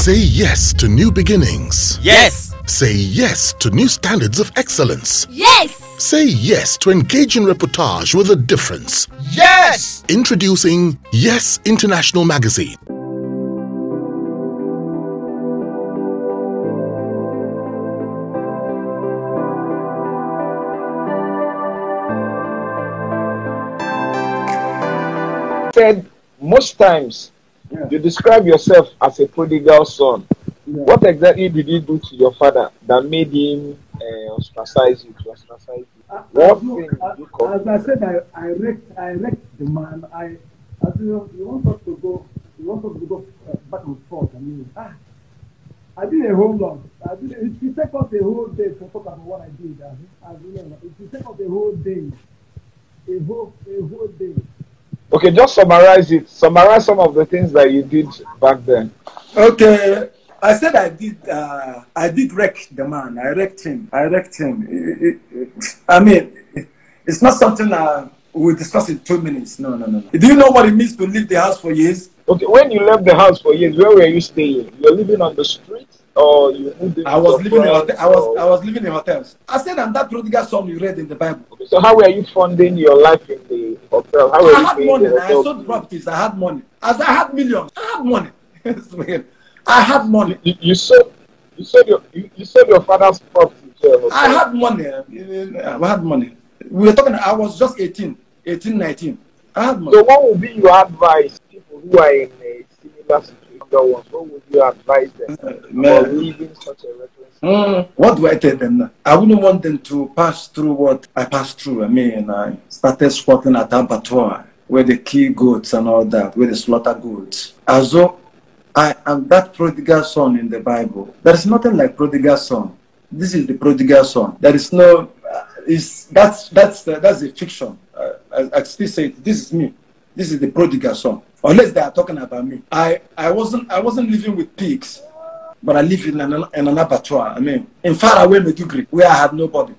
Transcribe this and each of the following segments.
Say yes to new beginnings. Yes. Say yes to new standards of excellence. Yes! Say yes to engaging reportage with a difference. Yes. Introducing Yes International Magazine. said most times Yeah. you describe yourself as a prodigal son. Yeah. What exactly did you do to your father that made him uh, ostracize you? To ostracize you? I- What as, no- thing did you as, as I said, I, I wrecked, I wrecked the man. I, I said, you want us to go, you want us to go uh, back and forth. I mean, ah, I did a whole lot. I did, it will take us a whole day to talk about what I did. I, I remember. It take us a whole day, a whole, a whole day. Okay, just summarize it. Summarize some of the things that you did back then. Okay. I said I did. Uh, I did wreck the man. I wrecked him. I wrecked him. It- it- it- I mean, it- it's not something uh, we'll discuss in two minutes. No, no, no, no. Do you know what it means to leave the house for years? Okay, when you left the house for years, where were you staying? You were living on the street, or you moved I was living in hotel. I was or- I was living in hotels. I said I'm that prodigal son you read in the Bible. Okay, so how were you funding your life in hotel? How I had money. I sold properties. I had money. As I had millions, I had money. I had money. You, you sold, you sold your, you, you sold your father's property a hotel. I had money. I had money. We were talking. I was just 18, 18, 19. I had money. So what would be your advice to people who are in a similar situation? Younger ones, what would you advise them about leaving such a? Mm, what do I tell them now? I wouldn't want them to pass through what I passed through. I mean, I started squatting at abattoir where they kill goats and all that, where they slaughter goats. As though I am that prodigal son in the Bible. There is nothing like prodigal son. This is the prodigal son. There is no. Uh, is that's that's uh, that's a fiction. Uh, I, I still say it. this is me. This is the prodigal son. Unless they are talking about me. I I wasn't I wasn't living with pigs but I live in an, in an abattoir. I mean, in far away Maiduguri, where I had nobody.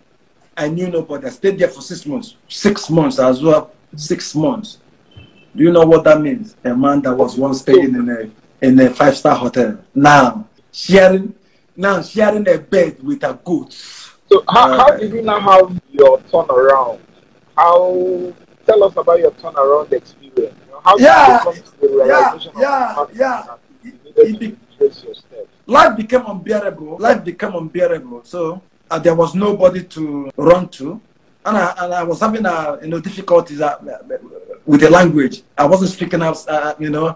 I knew nobody. I stayed there for six months. Six months as well. Six months. Do you know what that means? A man that was once staying in a in a five star hotel now sharing now sharing a bed with a goat. So how, how Uh, did you now have your turnaround? How tell us about your turnaround experience. How Yeah, did you come to the realization yeah, of the fact yeah. that you It needed be- to retrace your steps? life became unbearable. Life became unbearable. So uh, there was nobody to run to, and I, and I was having uh, you know difficulties uh, with the language. I wasn't speaking out. Uh, you know,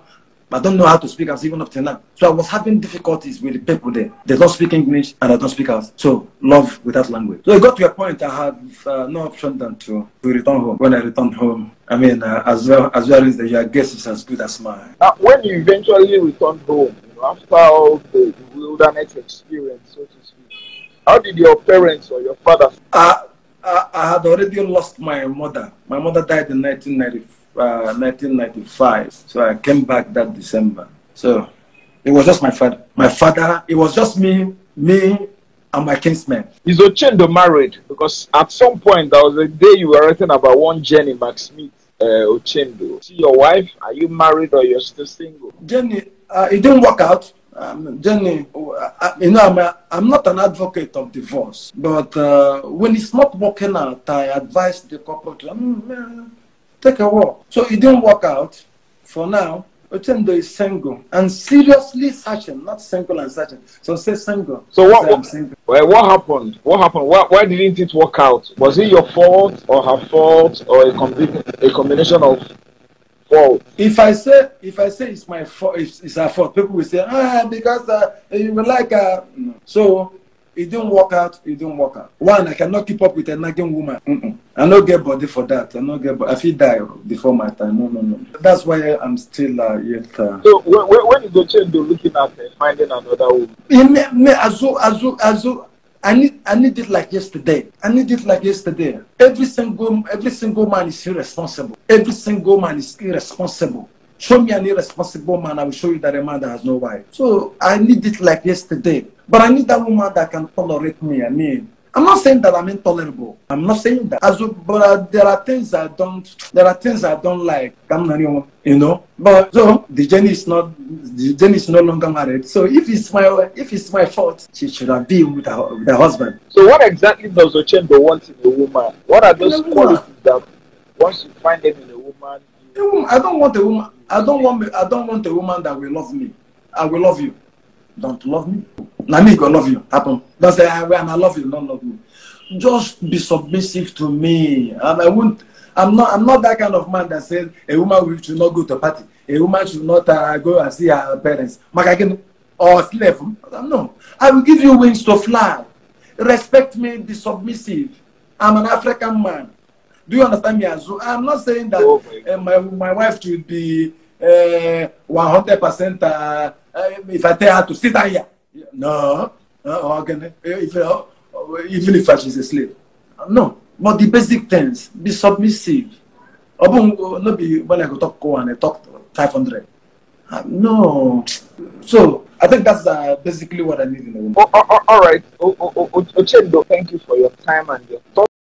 I don't know how to speak out even up till now. So I was having difficulties with the people there. They don't speak English and I don't speak out. So love without language. So it got to a point I had uh, no option than to, to return home. When I returned home, I mean, uh, as well as well as the your guess is as good as mine. Now, when you eventually returned home, you know, after all the wilderness experience, so to speak, how did your parents or your father I, I, I had already lost my mother. My mother died in 1990, uh, 1995. So I came back that December. So it was just my father. My father, it was just me, me, and my kinsmen. Is Ochendo married? Because at some point there was a day you were writing about one Jenny McSmith uh, Ochendo. See your wife? Are you married or you're still single? Jenny, uh, it didn't work out. Um, Jenny, uh, you know, I'm, a, I'm not an advocate of divorce, but uh, when it's not working out, I advise the couple to man, take a walk. So it didn't work out. For now, Ochendo is single and seriously searching, not single and searching. So say single. So what- I'm single. Well, what happened? What happened? Why, why didn't it work out? Was it your fault or her fault or a, a combination of fault? If I say if I say it's my fault, it's, it's her fault. People will say ah because uh, you were like uh, no. so it didn't work out. It didn't work out. One, I cannot keep up with a nagging woman. Mm-mm. I no get body for that. I no get. Body. I feel die before my time. No, no, no. That's why I'm still uh, yet. Uh, So when, when when is Ochendo looking at uh, finding another woman? me, me, Azuh, Azuh, Azuh. I need, I need it like yesterday. I need it like yesterday. Every single, every single man is irresponsible. Every single man is irresponsible. Show me an irresponsible man, I will show you that a man that has no wife. So I need it like yesterday. But I need that woman that can tolerate me. I mean, I'm not saying that I'm intolerable. I'm not saying that. As, but uh, there are things I don't. There are things I don't like. You know. But so the Jenny is not. The Jenny is no longer married. So if it's my if it's my fault, she should have been with her, with her husband. So what exactly does Ochendo want in a woman? What are those qualities that once you find them in a woman? You... I don't want a woman. I don't want. I don't want a woman that will love me. I will love you. Don't love me. Na me go love you. Happen. Don say i and i love you. Don't love me just be submissive to me. And i won't i'm not i'm not that kind of man that says a woman should not go to party. A woman should not uh, go and see her parents. Maka or slave. No. I will give you wings to fly. Respect me be submissive. I'm an african man. Do you understand me as well i'm not saying that oh my, uh, my my wife should be uh, 100% uh, uh, if i tell her to sit down here no, no again, if, uh, even if she's a slave. No, but the basic things, be submissive. No be when I go talk go and I talk 500. Uh, no. So I think that's uh, basically what I need in a woman. Oh, oh, oh, all right. Oh, oh, oh, Ochendo, thank you for your time and your thoughts.